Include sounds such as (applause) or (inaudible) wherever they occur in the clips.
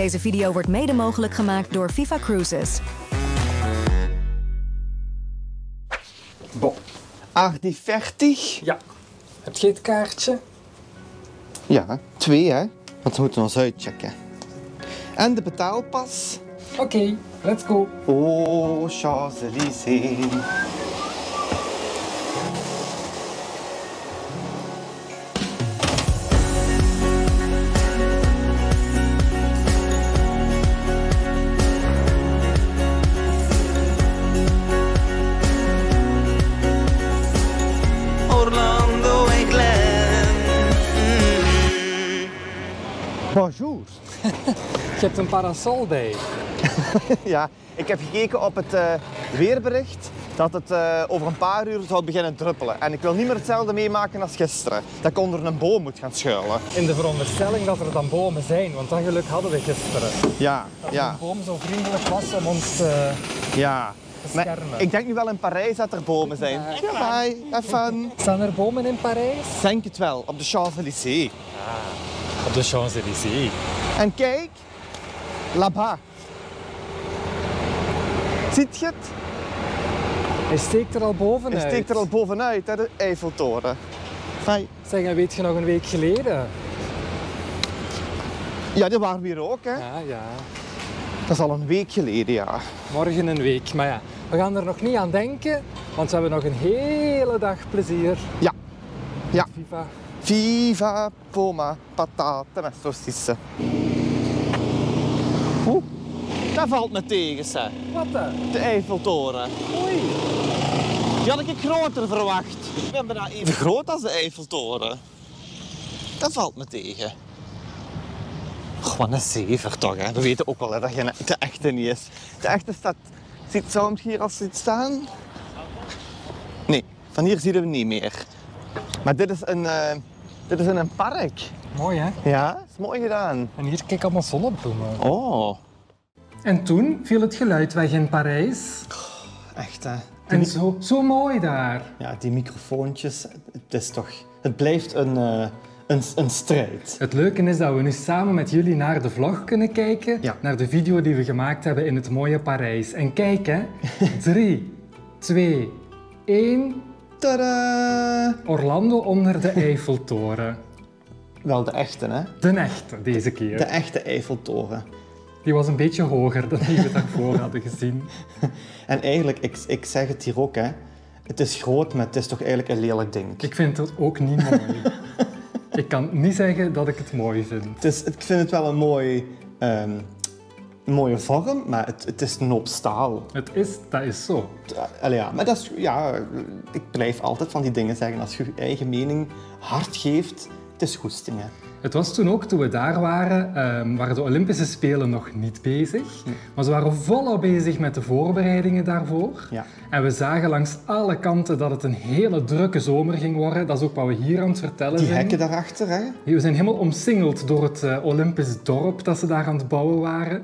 Deze video wordt mede mogelijk gemaakt door Viva Cruises. Bon. Ardi fertig? Ja. Heb je het kaartje? Ja, twee hè. Want we moeten ons uitchecken. En de betaalpas? Oké, let's go. Oh, Champs-Élysées. Bonjour. (laughs) Je hebt een parasol bij. (laughs) Ja, ik heb gekeken op het eh, weerbericht dat het eh, over een paar uur zou beginnen druppelen. En ik wil niet meer hetzelfde meemaken als gisteren. Dat ik onder een boom moet gaan schuilen. In de veronderstelling dat er dan bomen zijn, want dat geluk hadden we gisteren. Ja, Dat ja, een boom zo vriendelijk was om ons te ja. Maar beschermen. ik denk nu wel in Parijs dat er bomen zijn. Ja, bye, have fun. Staan er bomen in Parijs? Denk het wel, op de Champs-Élysées. Op de Champs-Élysées. En kijk, là-bas. Ziet je het? Hij steekt er al bovenuit. Hij steekt er al bovenuit, hè, de Eiffeltoren. Fijn. Zeg, en weet je nog een week geleden? Ja, die waren we hier ook, hè. Ja, ja. Dat is al een week geleden, ja. Morgen een week. Maar ja, we gaan er nog niet aan denken, want we hebben nog een hele dag plezier. Ja. Ja. Viva. Viva Poma, pataten met saucissen. Oeh, dat valt me tegen, zeg. Wat dan? De Eiffeltoren. Oei. Die had ik groter verwacht. Ik ben bijna even groot als de Eiffeltoren. Dat valt me tegen. Gewoon een zever toch, hè. We weten ook wel hè, dat je de echte niet is. De echte staat... Ziet, zou hem hier als iets staan? Nee, van hier zien we hem niet meer. Maar dit is een, eh, dit is in een park. Mooi hè? Ja, is mooi gedaan. En hier kijk allemaal zonnebloemen. Oh, En toen viel het geluid weg in Parijs. echt hè. En zo, zo mooi daar. Ja, die microfoontjes, het is toch... Het blijft een, eh, een, een strijd. Het leuke is dat we nu samen met jullie naar de vlog kunnen kijken. Ja. Naar de video die we gemaakt hebben in het mooie Parijs. En kijk hè. 3, 2, 1. Tadaa! Orlando onder de Eiffeltoren. Wel de echte, hè? De echte deze keer. De echte Eiffeltoren. Die was een beetje hoger dan die we daarvoor hadden gezien. (laughs) En eigenlijk, ik, ik zeg het hier ook, hè. Het is groot, maar het is toch eigenlijk een lelijk ding. Ik vind het ook niet mooi. (laughs) ik kan niet zeggen dat ik het mooi vind. Het is, ik vind het wel een mooi, ehm, mooie vorm, maar het, het is een hoop staal. Het is, dat is zo. Allee, ja, maar dat is, ja, ik blijf altijd van die dingen zeggen. Als je je eigen mening hard geeft, het is goesting, hè. Het was toen ook, toen we daar waren, ehm, waren de Olympische Spelen nog niet bezig. Maar ze waren volop bezig met de voorbereidingen daarvoor. Ja. En we zagen langs alle kanten dat het een hele drukke zomer ging worden. Dat is ook wat we hier aan het vertellen Die zijn. hekken daarachter, hè. We zijn helemaal omsingeld door het eh, Olympisch dorp dat ze daar aan het bouwen waren.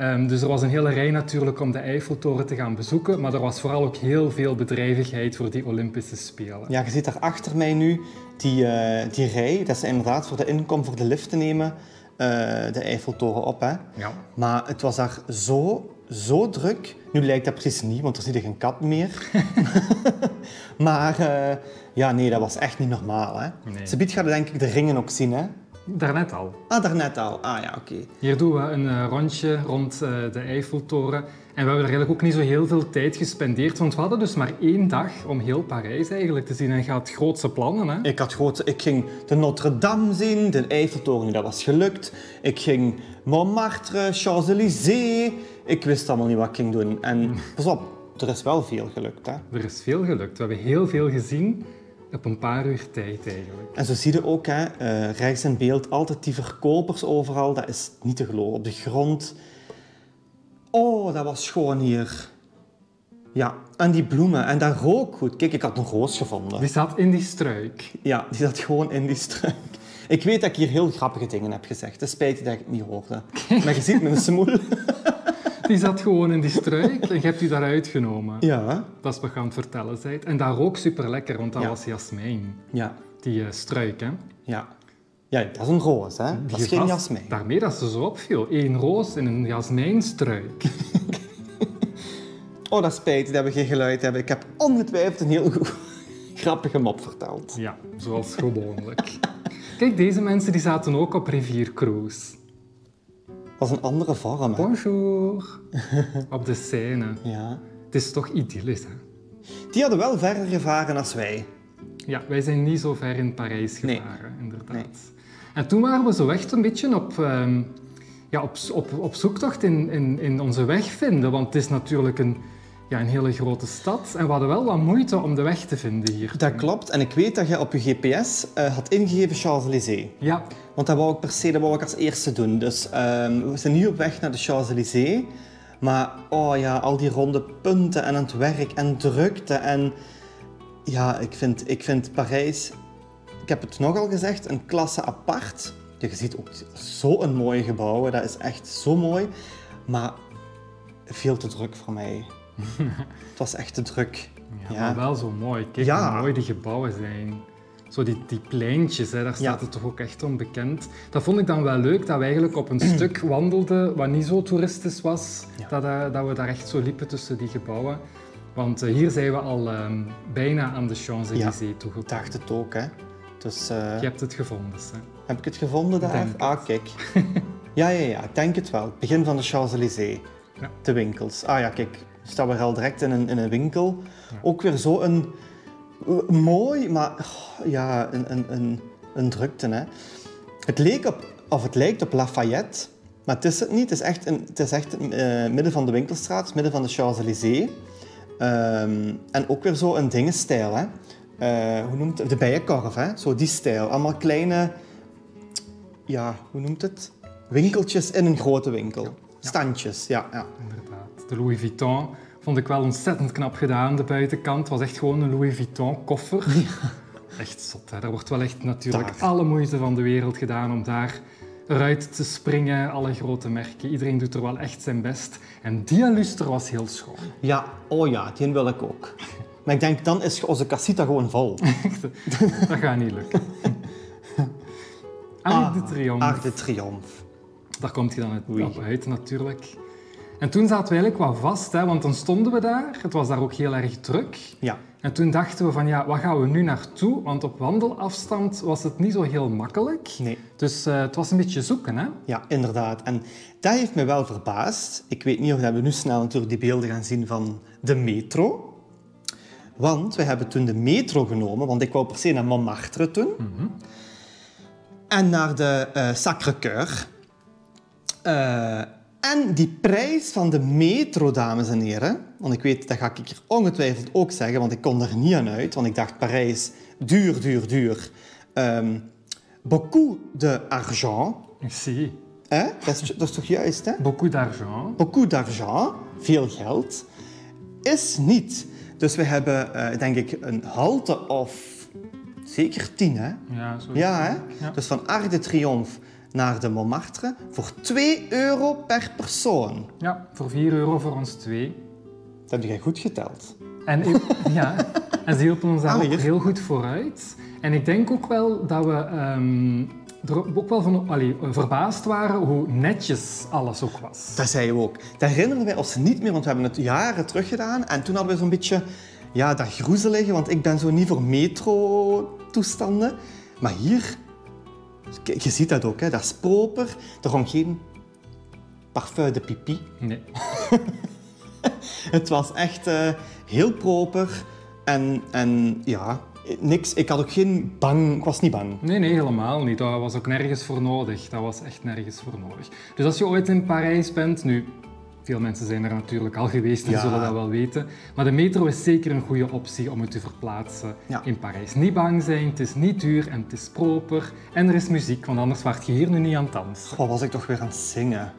Ehm, dus er was een hele rij natuurlijk om de Eiffeltoren te gaan bezoeken. Maar er was vooral ook heel veel bedrijvigheid voor die Olympische Spelen. Ja, je ziet daar achter mij nu die, eh, die rij. Dat is inderdaad voor de inkom, voor de lift te nemen, eh, de Eiffeltoren op. Hè. Ja. Maar het was daar zo, zo druk. Nu lijkt dat precies niet, want er zie je geen kat meer. (laughs) (laughs) maar eh, ja, nee, dat was echt niet normaal. Hè. Nee. Ze biedt gaat denk ik de ringen ook zien. Hè. Daarnet al. Ah, daarnet al. Ah ja, oké. Hier doen we een eh, rondje rond eh, de Eiffeltoren. En we hebben er eigenlijk ook niet zo heel veel tijd gespendeerd, want we hadden dus maar één dag om heel Parijs eigenlijk te zien. En je had grootse plannen, hè? Ik, had grote, ik ging de Notre Dame zien, de Eiffeltoren, dat was gelukt. Ik ging Montmartre, Champs-Élysées. Ik wist allemaal niet wat ik ging doen. En (laughs) pas op, er is wel veel gelukt. Hè. Er is veel gelukt. We hebben heel veel gezien op een paar uur tijd eigenlijk. En zo zie je ook, hè, eh, rechts in beeld, altijd die verkopers overal. Dat is niet te geloven. Op de grond. Oh, dat was schoon hier. Ja, en die bloemen. En dat rook goed. Kijk, ik had een roos gevonden. Die zat in die struik. Ja, die zat gewoon in die struik. Ik weet dat ik hier heel grappige dingen heb gezegd. Het is spijtig dat ik het niet hoorde. (laughs) Maar je ziet mijn smoel. Die zat gewoon in die struik en je hebt die daar uitgenomen. Ja. Dat is wat je aan het vertellen bent. En dat rook super lekker, want dat Ja. was jasmijn. Ja. Die eh, struik, hè. Ja. Ja, dat is een roos, hè? Dat is geen jasmijn. Daarmee dat ze zo opviel. Eén roos in een jasmijnstruik. (laughs) Oh, dat spijt dat we geen geluid hebben. Ik heb ongetwijfeld een heel goed, (laughs) grappige mop verteld. Ja, zoals gewoonlijk. Kijk, deze mensen die zaten ook op riviercruise. Is een andere vorm, hè? Bonjour. (laughs) Op de Seine. Ja. Het is toch idyllisch, hè? Die hadden wel verder gevaren als wij. Ja, wij zijn niet zo ver in Parijs Nee. gevaren, inderdaad. Nee. En toen waren we zo echt een beetje op, ehm, ja, op, op, op zoektocht in, in, in onze weg vinden. Want het is natuurlijk een, ja, een hele grote stad. En we hadden wel wat moeite om de weg te vinden hier. Dat klopt. En ik weet dat je op je GPS eh, had ingegeven Champs-Élysées. Ja, Want dat wou ik per se dat wou ik als eerste doen. Dus ehm, we zijn nu op weg naar de Champs-Élysées. Maar oh ja, al die ronde punten en het werk en drukte. En ja, ik vind, ik vind Parijs, ik heb het nogal gezegd, een klasse apart. Je ziet ook zo'n mooie gebouwen, dat is echt zo mooi. Maar veel te druk voor mij. Het was echt te druk. ja, Ja. maar wel zo mooi. Kijk Ja. hoe mooi die gebouwen zijn. Zo die, die pleintjes, hè, daar staat Ja. het toch ook echt onbekend. Dat vond ik dan wel leuk, dat we eigenlijk op een stuk (clears throat) wandelden wat niet zo toeristisch was. Ja. Dat, eh, dat we daar echt zo liepen tussen die gebouwen. Want eh, hier zijn we al ehm, bijna aan de Champs-Élysées Ik toegekomen. dacht het ook, hè. Dus eh, Je hebt het gevonden, hè? heb ik het gevonden daar? Het. ah, kijk. (laughs) ja, ja, ja, ik denk het wel. Het begin van de Champs-Élysées. Ja. De winkels. Ah ja, kijk. Staan we al direct in een, in een winkel. Ook weer zo een... eh, Mooi, maar oh, ja, een, een, een, een drukte, hè. Het leek op... Of het lijkt op Lafayette. Maar het is het niet. Het is echt, een, het is echt eh, midden van de winkelstraat, midden van de Champs-Élysées. Ehm, en ook weer zo een dingenstijl, hè. Eh, hoe noemt het? De bijenkorf, hè. Zo die stijl. Allemaal kleine... Ja, hoe noemt het? Winkeltjes in een grote winkel. Standjes, ja. ja. De Louis Vuitton vond ik wel ontzettend knap gedaan, de buitenkant. Was echt gewoon een Louis Vuitton koffer. Echt zot, hè? Daar wordt wel echt natuurlijk Daar. alle moeite van de wereld gedaan om daar eruit te springen. Alle grote merken. Iedereen doet er wel echt zijn best. En die luster was heel schoon. Ja, oh ja, die wil ik ook. Maar ik denk, dan is onze cassita gewoon vol. (laughs) Dat gaat niet lukken. Arc de Triomphe. Arc de Triomphe. Daar komt je dan op uit natuurlijk. En toen zaten we eigenlijk wat vast, hè, want dan stonden we daar. Het was daar ook heel erg druk. Ja. En toen dachten we van, ja, wat gaan we nu naartoe? Want op wandelafstand was het niet zo heel makkelijk. Nee. Dus eh, het was een beetje zoeken, hè? Ja, inderdaad. En dat heeft me wel verbaasd. Ik weet niet of we nu snel natuurlijk die beelden gaan zien van de metro. Want we hebben toen de metro genomen, want ik wou per se naar Montmartre toen. En naar de eh Sacré-Cœur. Eh, en die prijs van de metro, dames en heren, want ik weet, dat ga ik hier ongetwijfeld ook zeggen, want ik kon er niet aan uit, want ik dacht Parijs, duur, duur, duur. Ehm, beaucoup de argent, Zie. Hè? Dat, is, dat is toch juist, hè? Beaucoup d'argent. Beaucoup d'argent, veel geld, is niet. Dus we hebben, eh, denk ik, een halte of zeker tien, hè? Ja, zo. Ja, hè? Ja. Dus van Arc de Triomphe naar de Montmartre voor 2 euro per persoon. Ja, voor 4 euro voor ons twee. Dat heb jij goed geteld. En, ik- (laughs) ja, en ze hielpen ons daar ook heel goed vooruit. En ik denk ook wel dat we ehm, er ook wel van allee, verbaasd waren hoe netjes alles ook was. Dat zei je ook. Dat herinneren wij ons niet meer, want we hebben het jaren terug gedaan. En toen hadden we zo'n beetje ja, dat groezelige, want ik ben zo niet voor metro-toestanden. Maar hier, je ziet dat ook, hè, dat is proper. Er kwam geen parfum de pipi. Nee. (laughs) Het was echt eh, heel proper. En, en ja, niks. Ik had ook geen bang, ik was niet bang. Nee, nee, helemaal niet. Dat was ook nergens voor nodig. Dat was echt nergens voor nodig. Dus als je ooit in Parijs bent, nu, veel mensen zijn er natuurlijk al geweest en Ja. zullen dat wel weten, maar de metro is zeker een goede optie om je te verplaatsen Ja. in Parijs. Niet bang zijn, het is niet duur en het is proper. En er is muziek, want anders waart je hier nu niet aan het dansen. Wat was ik toch weer aan het zingen?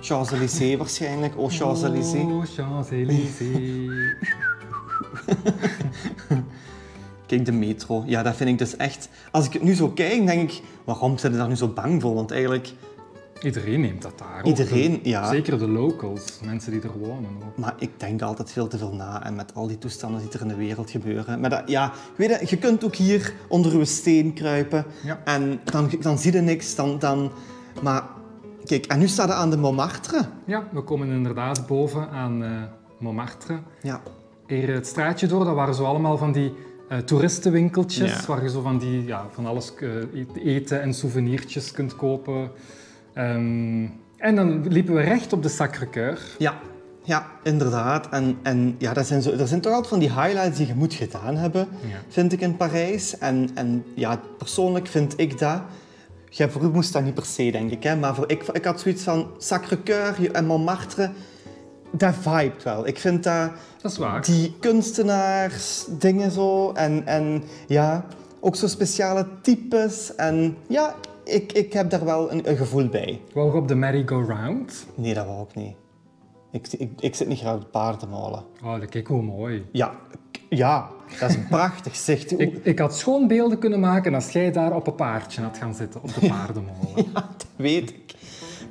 Champs-Élysées (laughs) waarschijnlijk. Oh, Champs-Élysées. Oh, Champs-Élysées. (laughs) Kijk, de metro. Ja, dat vind ik dus echt... Als ik het nu zo kijk, denk ik... Waarom zijn ze daar nu zo bang voor? Want eigenlijk... Iedereen neemt dat daar. ook. Iedereen, ja. Zeker de locals, mensen die er wonen ook. Maar ik denk altijd veel te veel na en met al die toestanden die er in de wereld gebeuren. Maar dat, ja, weet je, je kunt ook hier onder uw steen kruipen Ja. en dan, dan zie je niks. Dan, dan, maar kijk, en nu staat het aan de Montmartre. Ja, we komen inderdaad boven aan eh, Montmartre. Ja, Hier het straatje door, dat waren zo allemaal van die eh, toeristenwinkeltjes, Ja. waar je zo van, die, ja, van alles eh, eten en souvenirtjes kunt kopen. Ehm, en dan liepen we recht op de Sacré-Cœur. ja, ja inderdaad. En, en ja, dat zijn zo, er zijn toch altijd van die highlights die je moet gedaan hebben, Ja. vind ik in Parijs. En, en ja, persoonlijk vind ik dat. Ja, voor u moest dat niet per se, denk ik. Hè? Maar voor, ik, ik had zoiets van Sacré-Cœur en Montmartre. Dat vibet wel. Ik vind dat... Dat is waar. Die kunstenaars, dingen zo. En, en ja, ook zo speciale types. En ja, ik, ik heb daar wel een, een gevoel bij. Je op de merry-go-round? Nee, dat wou ik niet. Ik, ik, ik zit niet graag op paardenmolen. Oh, kijk hoe mooi. Ja, ja, dat is prachtig zicht. Ik, ik had schoon beelden kunnen maken als jij daar op een paardje had gaan zitten, op de (laughs) paardenmolen. (laughs) Ja, dat weet ik.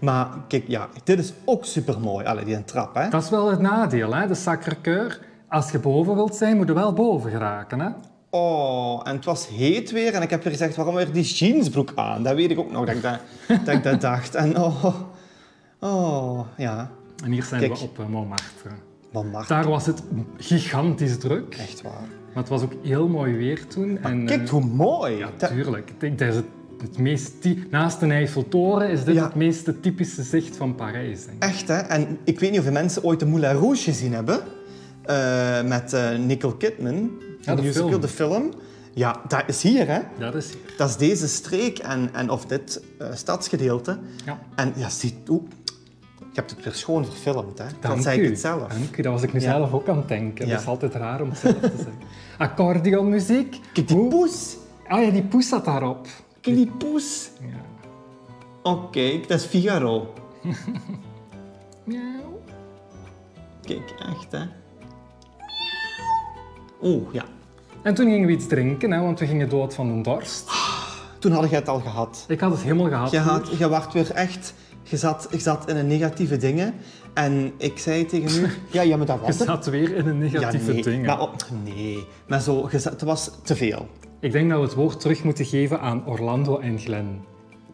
Maar kijk, ja, dit is ook super mooi. Allee, die een trap, hè? Dat is wel het nadeel, hè? de Sacré-Cœur. Als je boven wilt zijn, moet je wel boven geraken. Hè? Oh, en het was heet weer. En ik heb weer gezegd, waarom weer die jeansbroek aan? Dat weet ik ook nog, dat ik dat, dat, ik dat dacht. En oh, oh, ja. En hier zijn Kijk. we op eh, Montmartre. Montmartre, Daar was het gigantisch druk. echt waar. Maar het was ook heel mooi weer toen. En, Kijk eh, hoe mooi. Ja, tuurlijk. Dat is het, het meest Naast de Eiffeltoren is dit Ja. het meest typische zicht van Parijs. Denk ik. Echt, hè? En ik weet niet of de mensen ooit de Moulin Rouge gezien hebben. eh, met eh, Nicole Kidman. Ja, de musical, film. de film. Ja, dat is hier, hè? Dat is hier. Dat is deze streek en, en of dit eh, stadsgedeelte. Ja. En ja, ziet... Oeh, je hebt het weer schoon verfilmd, hè? Dank dat zei ik het zelf. Dank u. Dat was ik nu Ja. zelf ook aan het denken. Ja. Dat is altijd raar om het zelf te zeggen. (laughs) Accordeonmuziek. Kijk, die Hoe- poes. Ah ja, die poes zat daarop. Kijk, die poes. Ja. Oh, kijk, dat is Figaro. (laughs) Miauw. Kijk, echt, hè? Oeh, ja. En toen gingen we iets drinken, hè, want we gingen dood van de dorst. Toen had je het al gehad. Ik had het helemaal gehad. Je, had, je werd weer echt... Je zat, je zat in een negatieve dingen. En ik zei tegen u... (laughs) Ja, ja maar dat Je was het. zat weer in een negatieve ja, nee. dingen. Maar, nee. Maar zo, je zat- het was te veel. Ik denk dat we het woord terug moeten geven aan Orlando en Glen.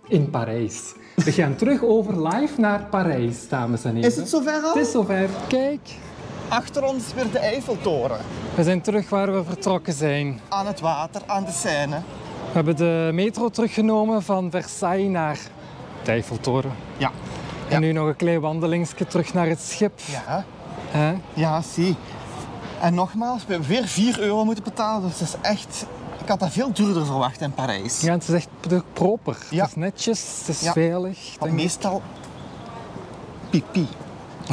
In Parijs. We gaan terug over live naar Parijs, dames en heren. Is het zover al? Het is zover. Kijk, Achter ons weer de Eiffeltoren. we zijn terug waar we vertrokken zijn. Aan het water, aan de Seine. We hebben de metro teruggenomen van Versailles naar de Eiffeltoren. Ja. En nu nog een klein wandelingsje terug naar het schip. Ja, Hè? ja, zie. En nogmaals, we hebben weer 4 euro moeten betalen. Dus het is echt... Ik had dat veel duurder verwacht in Parijs. Ja, het is echt proper. Ja. Het is netjes, het is Ja. veilig. Meestal... Pipi.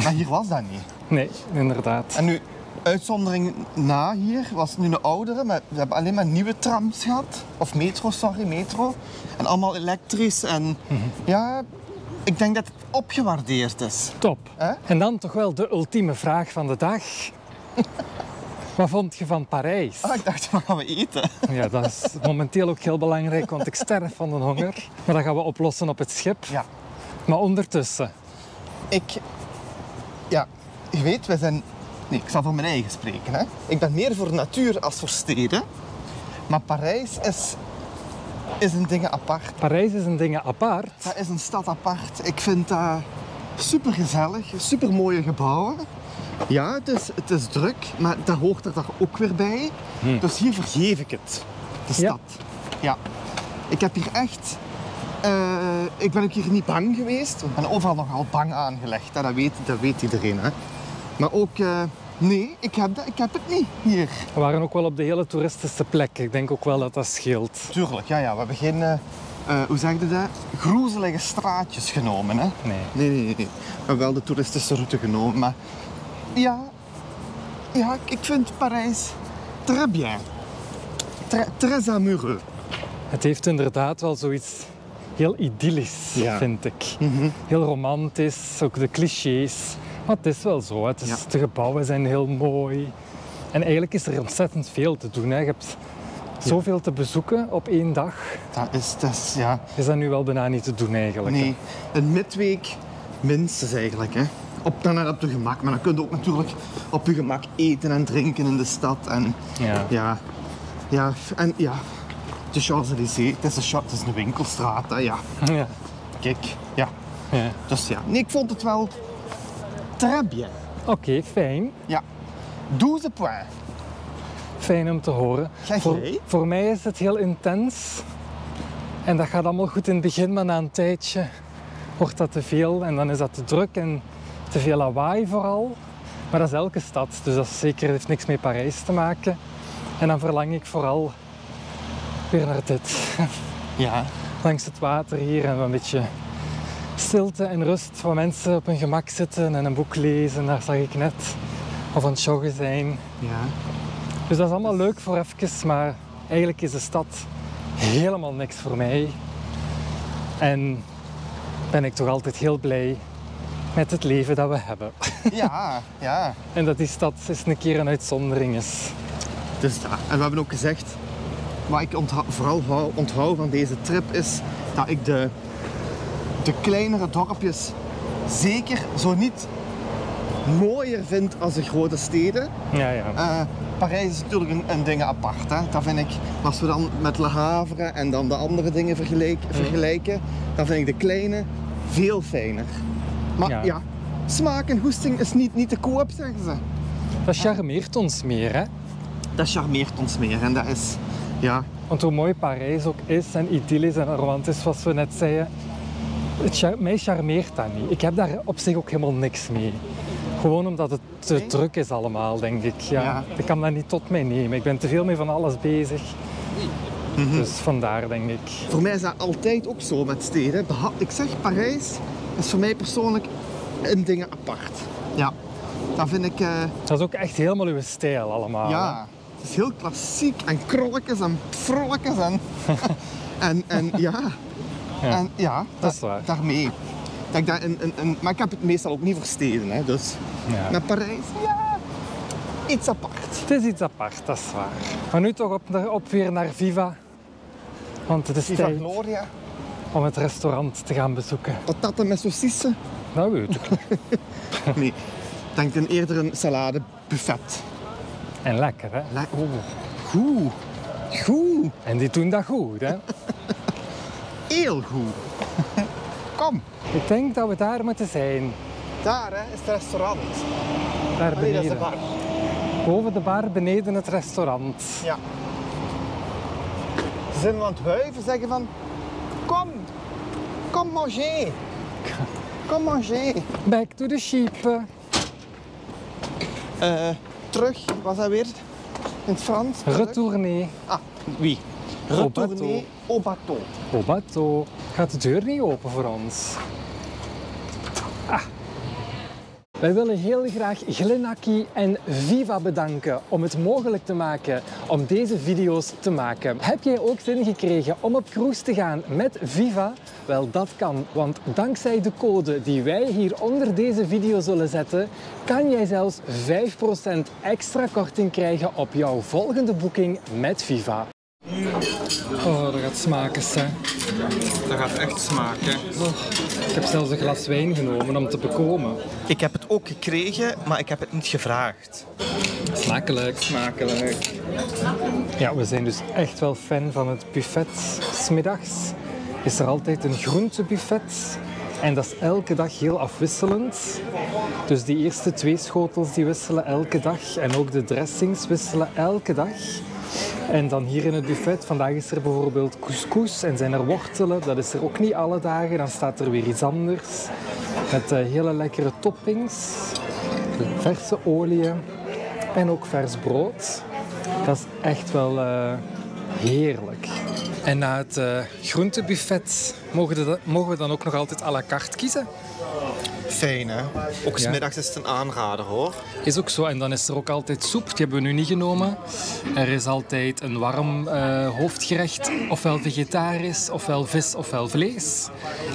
Maar hier was dat niet. (laughs) Nee, inderdaad. En nu, uitzondering na hier, was nu een oudere, maar we hebben alleen maar nieuwe trams gehad. Of metro, sorry, metro. En allemaal elektrisch. En Mhm. ja, ik denk dat het opgewaardeerd is. Top. En dan toch wel de ultieme vraag van de dag. (laughs) Wat vond je van Parijs? Ah, ik dacht, wat gaan we eten? (laughs) Ja, dat is momenteel ook heel belangrijk, want ik sterf van de honger. Maar dat gaan we oplossen op het schip. Ja, Maar ondertussen, ik... Ja, je weet, we zijn... Nee, ik zal voor mijn eigen spreken. Hè. Ik ben meer voor natuur als voor steden. Maar Parijs is, is een ding apart. Parijs is een ding apart. Dat is een stad apart. Ik vind dat super gezellig, super mooie gebouwen. Ja, het is, het is druk, maar dat hoort er toch ook weer bij. Dus hier vergeef ik het, de stad. Ja. Ik heb hier echt... eh, ik ben ook hier niet bang geweest. Ik ben overal nogal bang aangelegd. hè. Dat, weet, dat weet iedereen. Hè. Maar ook... eh, nee, ik heb, dat, ik heb het niet hier. We waren ook wel op de hele toeristische plek. Ik denk ook wel dat dat scheelt. Tuurlijk, ja, ja. We hebben geen... eh, eh, hoe zeg je dat? Groezelige straatjes genomen, hè. Nee. Nee, nee, nee. We hebben wel de toeristische route genomen, maar ja, ja ik vind Parijs très bien. Très, très amoureux. Het heeft inderdaad wel zoiets heel idyllisch, Ja. vind ik. Heel romantisch, ook de clichés. Maar het is wel zo. Het is, Ja. De gebouwen zijn heel mooi. En eigenlijk is er ontzettend veel te doen. Hè. Je hebt Zoveel te bezoeken op één dag, Dat is, dat is ja, is dat nu wel bijna niet te doen eigenlijk. hè? nee, een midweek minstens eigenlijk. Hè. Op, dan op je gemak, maar dan kun je ook natuurlijk op je gemak eten en drinken in de stad. En Ja. ja, ja, en ja, de Champs-Élysées, het is een, het is een winkelstraat. Hè, ja, Ja. kijk, ja. ja. Dus ja, nee, ik vond het wel très bien. Oké, fijn. Ja, 12 points. Fijn om te horen. Voor, voor mij is het heel intens. En dat gaat allemaal goed in het begin, maar na een tijdje wordt dat te veel. En dan is dat te druk en te veel lawaai vooral. Maar dat is elke stad, dus dat is zeker heeft niks met Parijs te maken. En dan verlang ik vooral weer naar dit. Ja, (laughs) Langs het water hier en een beetje stilte en rust. Waar mensen op hun gemak zitten en een boek lezen, daar zag ik net. Of aan het joggen zijn. ja. Dus dat is allemaal leuk voor even, maar eigenlijk is de stad helemaal niks voor mij. En ben ik toch altijd heel blij met het leven dat we hebben. (laughs) Ja, ja. En dat die stad eens een keer een uitzondering is. Dus dat. En we hebben ook gezegd, wat ik onthoud, vooral hou- onthoud van deze trip is dat ik de, de kleinere dorpjes zeker zo niet mooier vind als de grote steden. Ja, ja. Eh, Parijs is natuurlijk een, een ding apart. Hè. Dat vind ik, als we dan met Le Havre en dan de andere dingen vergelijk- vergelijken, dan vind ik de kleine veel fijner. Maar Ja. ja, smaak en goesting is niet, niet te koop, zeggen ze. Dat charmeert ons meer, hè? Dat charmeert ons meer en dat is, ja, Want hoe mooi Parijs ook is en idyllisch en romantisch, zoals we net zeiden, het mij charmeert dat niet. Ik heb daar op zich ook helemaal niks mee. Gewoon omdat het te Nee? druk is allemaal, denk ik. Ja, Ja. Ik kan dat niet tot mij nemen. Ik ben te veel mee van alles bezig. Mhm. Dus vandaar, denk ik. Voor mij is dat altijd ook zo met steden. Ik zeg, Parijs is voor mij persoonlijk een ding apart. Ja, dat vind ik, eh, Dat is ook echt helemaal uw stijl allemaal. ja, het is heel klassiek en krolletjes en frolletjes en, (laughs) en, en ja, Ja. en ja, Dat is waar. daarmee. Dat ik daar een, een, een, maar ik heb het meestal ook niet voor steden, hè, dus Ja. met Parijs, ja, iets apart. Het is iets apart, dat is waar. Maar nu toch op, naar- op weer naar Viva. Want het is Viva tijd Gloria, om het restaurant te gaan bezoeken. patatten met saucissen. Dat weet ik. (laughs) Nee, ik denk een eerder een saladebuffet. En lekker, hè? Le- oh, goed, goed. En die doen dat goed, hè? (laughs) Heel goed. Kom, Ik denk dat we daar moeten zijn. daar hè, is het restaurant. Daar dat is de beneden. bar. Boven de bar, beneden het restaurant. Ja. Ze zijn aan het wuiven, zeggen van... Kom, kom manger. Kom manger. Back to the sheep. Eh, terug, was dat weer? In het Frans? Retourné. Ah, wie? Retourner Au bateau. Gaat de deur niet open voor ons? Ah. Wij willen heel graag Glenaki en Viva bedanken om het mogelijk te maken om deze video's te maken. Heb jij ook zin gekregen om op cruise te gaan met Viva? Wel, dat kan, want dankzij de code die wij hier onder deze video zullen zetten, kan jij zelfs 5% extra korting krijgen op jouw volgende boeking met Viva. Dat gaat smaken, hè. Dat gaat echt smaken. Ik heb zelfs een glas wijn genomen om te bekomen. Ik heb het ook gekregen, maar ik heb het niet gevraagd. Smakelijk. Smakelijk. Ja, we zijn dus echt wel fan van het buffet. Smiddags is er altijd een groentebuffet. En dat is elke dag heel afwisselend. Dus die eerste twee schotels die wisselen elke dag. En ook de dressings wisselen elke dag. En dan hier in het buffet, vandaag is er bijvoorbeeld couscous en zijn er wortelen. Dat is er ook niet alle dagen. Dan staat er weer iets anders. Met eh, hele lekkere toppings. Verse oliën en ook vers brood. Dat is echt wel eh, heerlijk. En na het eh, groentebuffet mogen, de- mogen we dan ook nog altijd à la carte kiezen. Fijn hè? Ook Ja. smiddags is het een aanrader hoor. Is ook zo. En dan is er ook altijd soep. Die hebben we nu niet genomen. Er is altijd een warm eh, hoofdgerecht. Ofwel vegetarisch, ofwel vis, ofwel vlees.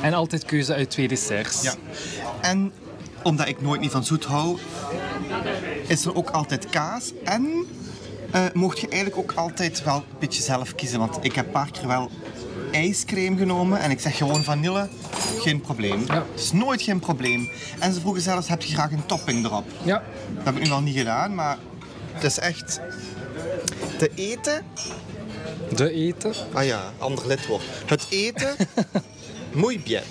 En altijd keuze uit twee desserts. Ja. En omdat ik nooit niet van zoet hou, is er ook altijd kaas en eh, mocht je eigenlijk ook altijd wel een beetje zelf kiezen. Want ik heb een paar keer wel ijscreme genomen en ik zeg gewoon vanille, geen probleem. Ja. Is nooit geen probleem. En ze vroegen zelfs, heb je graag een topping erop? Ja. Dat heb ik nu nog niet gedaan, maar het is echt... Te eten... De eten. Ah ja, ander lidwoord. Het eten... (laughs) muy bien.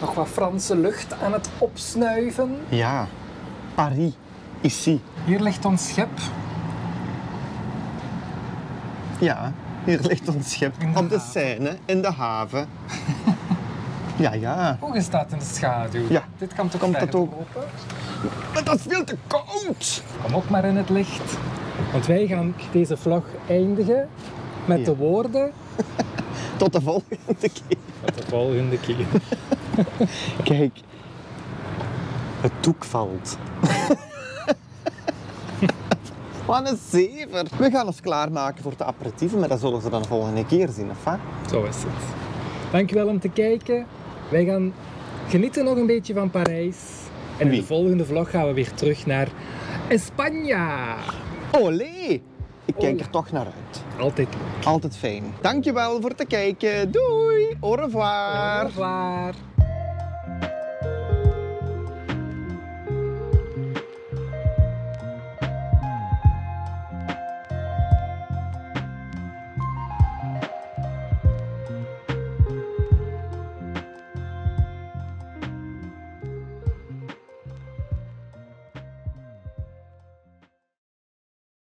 Nog wat Franse lucht aan het opsnuiven. Ja, Paris. Ici. Hier ligt ons schip. Ja, hier ligt ons schip. In de Op de. Seine, in de haven. (laughs) ja, ja. Hoe is dat in de schaduw? Ja. Dit kan toch Komt dat ook? Maar dat is veel te koud. Kom op maar in het licht. Want wij gaan deze vlog eindigen met Ja. de woorden... (laughs) Tot de volgende keer. Tot de volgende keer. (laughs) Kijk. Het doek valt. (laughs) Wat een zever. We gaan ons klaarmaken voor de aperitieven, maar dat zullen ze dan de volgende keer zien, of wat? Zo is het. Dankjewel om te kijken. Wij gaan genieten nog een beetje van Parijs. En in Wie? de volgende vlog gaan we weer terug naar Spanje. Olé! Ik kijk Olé. er toch naar uit. Altijd Altijd fijn. Dankjewel voor het kijken. Doei! Au revoir! Au revoir.